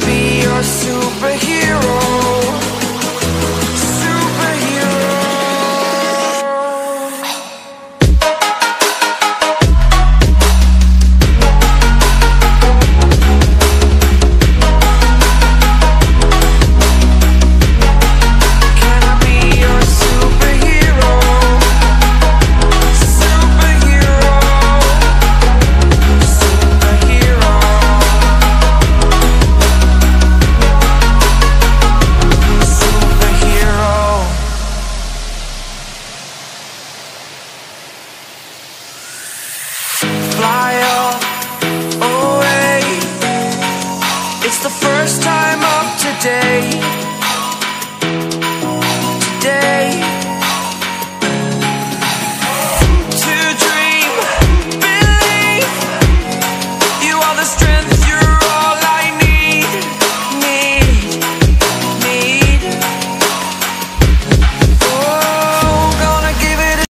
be your superhero. first time up today.